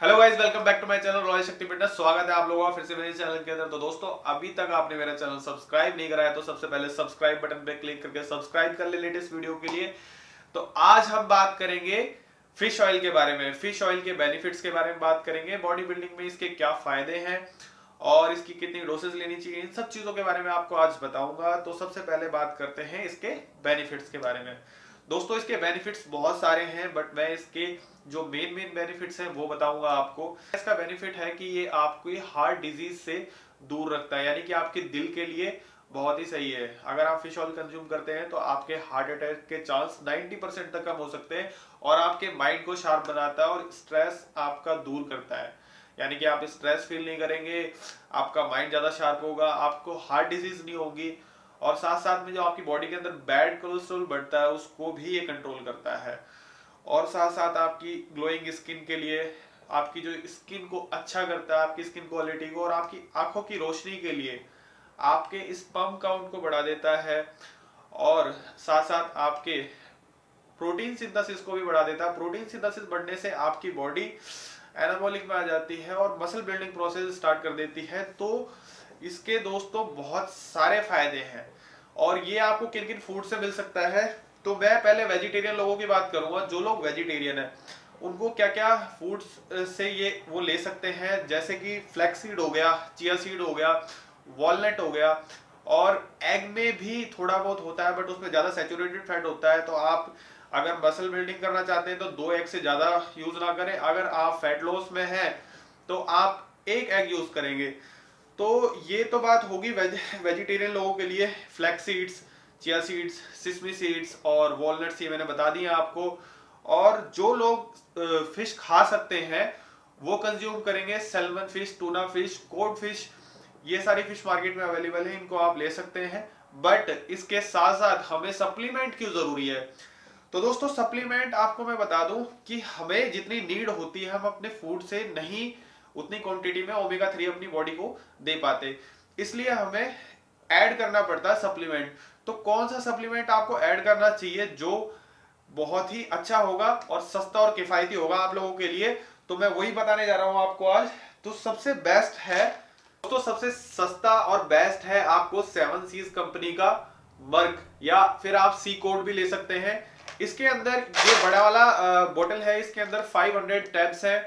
Hello guys welcome back to my channel royal Shakti fitness स्वागत है आप लोगों का फिर से मेरे चैनल के अंदर। तो दोस्तों, अभी तक आपने मेरा चैनल सब्सक्राइब नहीं कराया तो सबसे पहले सब्सक्राइब बटन पे क्लिक करके सब्सक्राइब कर ले लेटेस्ट वीडियो के लिए। तो आज हम बात करेंगे फ़िश ऑयल के बारे में। फ़िश ऑयल के बेनिफिट्स के बारे में बात करेंगे। बॉडी बिल्डिंग में इसके क्या फ़ायदे हैं और इसकी कितनी डोसेज लेनी चाहिए, इन सब चीज़ों के बारे में आपको आज बताऊँगा। तो सबसे पहले बात करते हैं इसके बेनिफिट्स के बारे में। दोस्तों, इसके बेनिफिट्स बहुत सारे हैं बट मैं इसके जो मेन मेन बेनिफिट्स हैं, वो बताऊँगा आपको। इसका बेनिफिट है कि ये आपको हार्ट डिज़ीज़ से दूर रखता है, यानी कि आपके दिल के लिए बहुत ही सही है। अगर आप फ़िश ऑयल कंज्यूम करते हैं तो आपके हार्ट अटैक के चांस 90 परसेंट तक कम हो सकते हैं, और आपके माइंड को शार्प बनाता है, और स्ट्रेस आपका दूर करता है। यानी कि आप स्ट्रेस फील नहीं करेंगे, आपका माइंड ज़्यादा शार्प होगा, आपको हार्ट डिज़ीज़ नहीं होगी और साथ साथ में जो आपकी बॉडी के अंदर बैड कोलेस्ट्रॉल बढ़ता है, उसको भी ये कंट्रोल करता है। और साथ साथ आपकी ग्लोइंग स्किन के लिए, आपकी जो स्किन को अच्छा करता है, आपकी स्किन क्वालिटी को और आपकी आँखों की रोशनी के लिए आपके इस पम्प काउंट को बढ़ा देता है। और साथ साथ आपके प्रोटीन सिंथेसिस को भी बढ़ा देता है। प्रोटीन सिंथेसिस बढ़ने से आपकी बॉडी एनाबॉलिक में आ जाती है और मसल बिल्डिंग प्रोसेस स्टार्ट कर देती है। तो इसके दोस्तों बहुत सारे फ़ायदे हैं। और ये आपको किन किन फ़ूड से मिल सकता है? तो मैं पहले वेजिटेरियन लोगों की बात करूँगा। जो लोग वेजिटेरियन है, उनको क्या क्या फूड्स से ये वो ले सकते हैं? जैसे कि फ्लैक्स सीड हो गया चिया सीड हो गया वॉलनट हो गया, और एग में भी थोड़ा बहुत होता है बट उसमें ज़्यादा सेचुरेटेड फैट होता है। तो आप अगर मसल बिल्डिंग करना चाहते हैं तो दो एग से ज़्यादा यूज़ ना करें। अगर आप फैट लॉस में हैं तो आप एक एग यूज़ करेंगे। तो ये तो बात होगी वेज, वेजिटेरियन लोगों के लिए flax seeds chia seeds sesame seeds और वॉलनट्स ये मैंने बता दिया आपको। और जो लोग फ़िश खा सकते हैं वो कंज्यूम करेंगे salmon fish tuna fish cod fish ये सारी फ़िश मार्केट में अवेलेबल है इनको आप ले सकते हैं। बट इसके साथ साथ हमें सप्लीमेंट क्यों ज़रूरी है? तो दोस्तों सप्लीमेंट आपको मैं बता दूँ कि हमें जितनी नीड होती है हम अपने फ़ूड से नहीं उतनी क्वांटिटी में ओमेगा थ्री अपनी बॉडी को दे पाते। इसलिए हमें ऐड करना पड़ता है सप्लीमेंट तो कौन सा सप्लीमेंट आपको ऐड करना चाहिए जो बहुत ही अच्छा होगा और सस्ता और किफायती होगा आप लोगों के लिए? तो मैं वही बताने जा रहा हूँ आपको आज। तो सबसे बेस्ट है तो सबसे सस्ता और बेस्ट है आपको सेवन सीज कंपनी का मर्क या फिर आप सी कोड भी ले सकते हैं। इसके अंदर ये बड़ा वाला बोतल है, इसके अंदर 500 टैब्स है।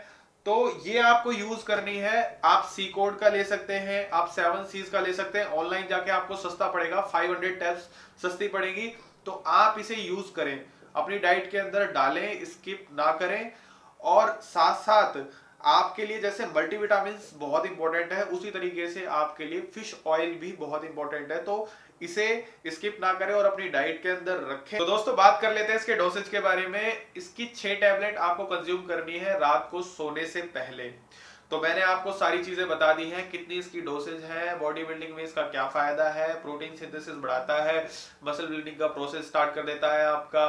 तो ये आपको यूज़ करनी है। आप सी कोड का ले सकते हैं, आप सेवन सीज का ले सकते हैं। ऑनलाइन जाके आपको सस्ता पड़ेगा 500 टैब्स सस्ती पड़ेगी। तो आप इसे यूज़ करें। अपनी डाइट के अंदर डालें स्किप ना करें। और साथ साथ आपके लिए जैसे मल्टीविटामिन बहुत इंपॉर्टेंट है, उसी तरीके से आपके लिए फ़िश ऑयल भी बहुत इंपॉर्टेंट है तो इसे स्किप ना करें और अपनी डाइट के अंदर रखें। तो दोस्तों, बात कर लेते हैं इसके डोसेज के बारे में। इसकी छह टैबलेट आपको कंज्यूम करनी है रात को सोने से पहले। तो मैंने आपको सारी चीज़ें बता दी हैं, कितनी इसकी डोसेज है बॉडी बिल्डिंग में इसका क्या फ़ायदा है प्रोटीन सिंथेसिस बढ़ाता है मसल बिल्डिंग का प्रोसेस स्टार्ट कर देता है आपका।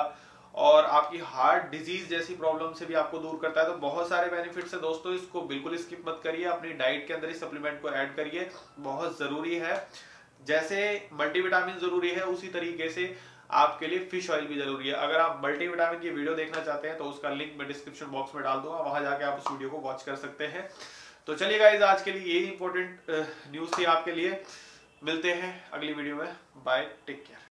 और आपकी हार्ट डिज़ीज़ जैसी प्रॉब्लम से भी आपको दूर करता है तो बहुत सारे बेनिफिट्स है दोस्तों, इसको बिल्कुल स्किप मत करिए, अपनी डाइट के अंदर इस सप्लीमेंट को ऐड करिए, बहुत ज़रूरी है। जैसे मल्टीविटामिन ज़रूरी है, उसी तरीके से आपके लिए फ़िश ऑयल भी ज़रूरी है। अगर आप मल्टीविटामिन की वीडियो देखना चाहते हैं तो उसका लिंक मैं डिस्क्रिप्शन बॉक्स में डाल दूँगा, वहाँ जाके आप उस वीडियो को वॉच कर सकते हैं। तो चलिए गाइज़ आज के लिए यही इंपॉर्टेंट न्यूज़ थी आपके लिए। मिलते हैं अगली वीडियो में। Bye take care